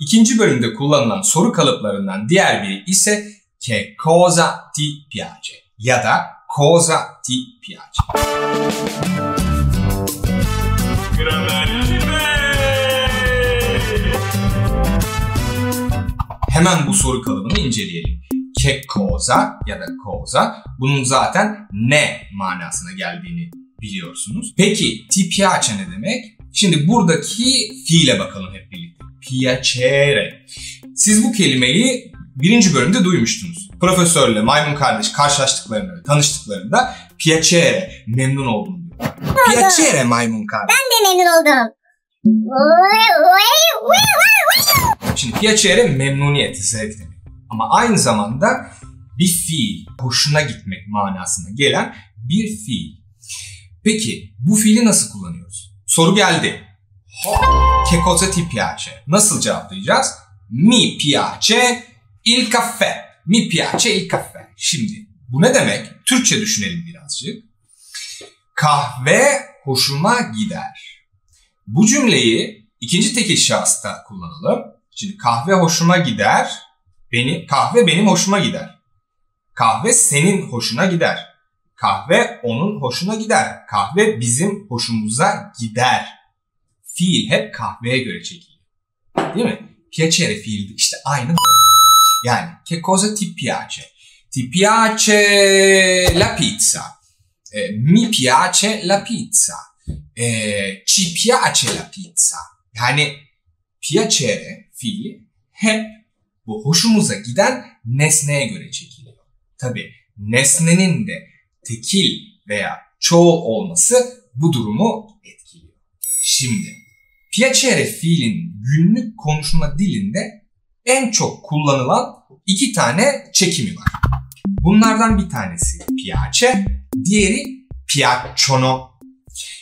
İkinci bölümde kullanılan soru kalıplarından diğer biri ise che cosa ti piace ya da cosa ti piace. Hemen bu soru kalıbını inceleyelim. Che cosa ya da cosa bunun zaten ne manasına geldiğini biliyorsunuz. Peki ti piace ne demek? Şimdi buradaki fiile bakalım hep birlikte. Piacere. Siz bu kelimeyi birinci bölümde duymuştunuz. Profesörle maymun kardeş karşılaştıklarında ve tanıştıklarında piacere memnun oldum diyor. Piacere maymun kardeş. Ben de memnun oldum. Şimdi piacere memnuniyet, zevk demek. Ama aynı zamanda bir fiil, hoşuna gitmek manasına gelen bir fiil. Peki bu fiili nasıl kullanıyoruz? Soru geldi. Che cosa ti piace? Nasıl cevaplayacağız? Mi piace il caffè. Mi piace il caffè. Şimdi bu ne demek? Türkçe düşünelim birazcık. Kahve hoşuma gider. Bu cümleyi ikinci tekil şahısta kullanalım. Şimdi kahve hoşuma gider. Beni, kahve benim hoşuma gider. Kahve senin hoşuna gider. Kahve onun hoşuna gider. Kahve bizim hoşumuza gider. Fiil hep kahveye göre çekiliyor. Değil mi? Piacere fiili işte aynı böyle. Yani che cosa ti piace? Ti piace la pizza. Eh, mi piace la pizza. Eh, ci piace la pizza. Yani piacere fiili hep bu hoşumuza giden nesneye göre çekiliyor. Tabi nesnenin de tekil veya çoğul olması bu durumu etkiliyor. Şimdi piacere fiilin günlük konuşma dilinde en çok kullanılan iki tane çekimi var. Bunlardan bir tanesi piace, diğeri piacciono.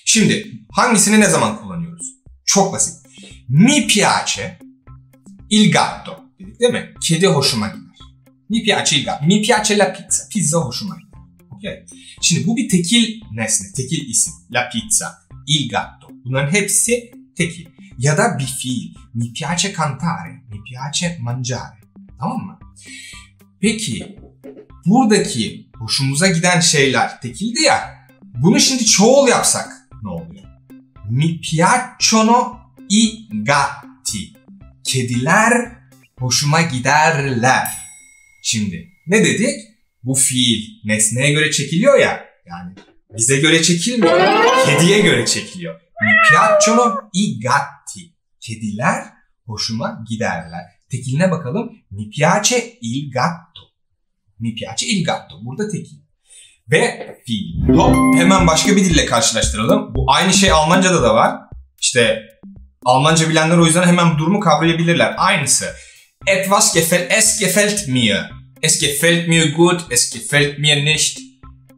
Şimdi hangisini ne zaman kullanıyoruz? Çok basit. Mi piace il gatto dedik değil mi? Kedi hoşuma gider. Mi piace il gatto. Mi piace la pizza. Pizza hoşuma gider. Okay. Şimdi bu bir tekil nesne, tekil isim. La pizza, il gatto. Bunların hepsi tekil. Ya da bir fiil. Mi piace cantare, mi piace mangiare. Tamam mı? Peki buradaki hoşumuza giden şeyler tekildi ya. Bunu şimdi çoğul yapsak ne oluyor? Mi piacciono i gatti. Kediler hoşuma giderler. Şimdi ne dedik? Bu fiil nesneye göre çekiliyor ya. Yani bize göre çekilmiyor. Kediye göre çekiliyor. Mi piacciono i gatti. Kediler hoşuma giderler. Tekiline bakalım. Mi piace il gatto. Mi piace il gatto. Burada tekil. Ve fiil. Hemen başka bir dille karşılaştıralım. Bu aynı şey Almanca'da da var. İşte Almanca bilenler o yüzden hemen durumu kavrayabilirler. Aynısı. Etwas gefällt, es gefällt mir. Es gefällt mir gut, es gefällt mir nicht.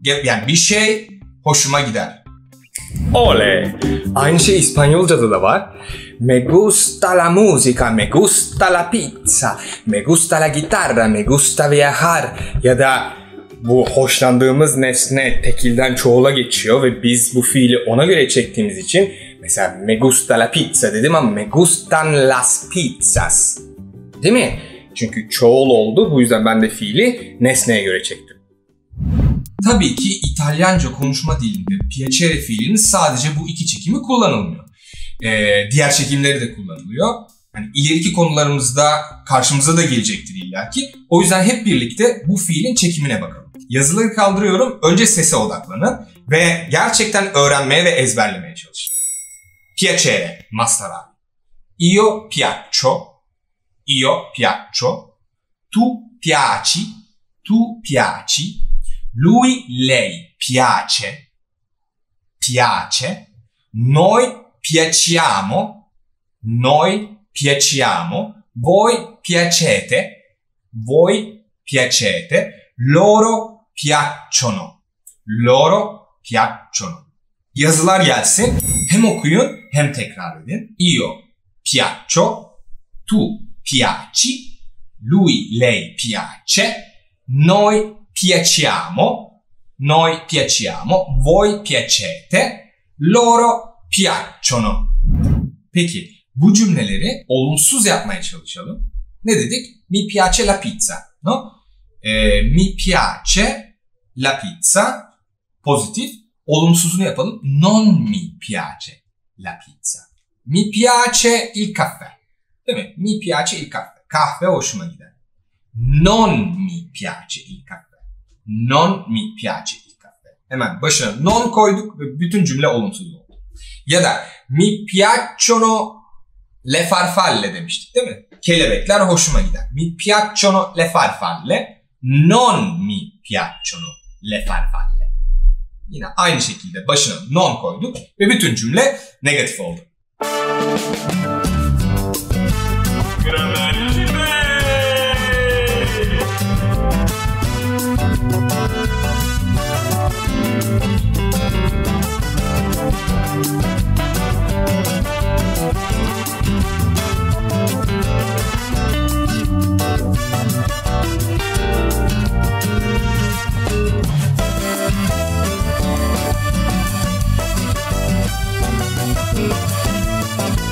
Yani bir şey hoşuma gider. Ole. Aynı şey İspanyolca'da da var. Me gusta la música, me gusta la pizza, me gusta la guitarra, me gusta viajar ya da bu hoşlandığımız nesne tekilden çoğula geçiyor ve biz bu fiili ona göre çektiğimiz için mesela me gusta la pizza dedim ama me gustan las pizzas. Değil mi? Çünkü çoğul oldu bu yüzden ben de fiili nesneye göre çektim. Tabii ki İtalyanca konuşma dilinde piacere fiilinin sadece bu iki çekimi kullanılmıyor. Ee, diğer çekimleri de kullanılıyor. Hani ileriki konularımızda karşımıza da gelecektir illaki. O yüzden hep birlikte bu fiilin çekimine bakalım. Yazıları kaldırıyorum. Önce sese odaklanın ve gerçekten öğrenmeye ve ezberlemeye çalışın. Piacere, mastara. Io piaccio. Io piaccio. Tu piaci. Tu piaci. Lui, lei piace. Piace. Noi piaciamo. Noi piaciamo. Voi piacete. Voi piacete. Loro piacciono. Loro piacciono. Yazılar gelsin. Hem okuyun hem tekrar edin. Io piaccio. Tu piaci. Lui, lei piace. Noi piaciamo. Noi piaciamo. Voi piacete. Loro piacciono. Peki bu cümleleri olumsuz yapmaya çalışalım. Ne dedik? Mi piace la pizza. No? E, mi piace la pizza. Pozitif. Olumsuzunu yapalım. Non mi piace la pizza. Mi piace il caffè. Değil mi? Mi piace il caffè. Kahve hoşuma gider. Non mi piace il caffè. Non mi piace il caffè. Hemen başına non koyduk ve bütün cümle olumsuz oldu. Ya da mi piacciono le farfalle demiştik değil mi? Kelebekler hoşuma gider. Mi piacciono le farfalle. Non mi piacciono le farfalle. Yine aynı şekilde başına non koyduk ve bütün cümle negatif oldu. Música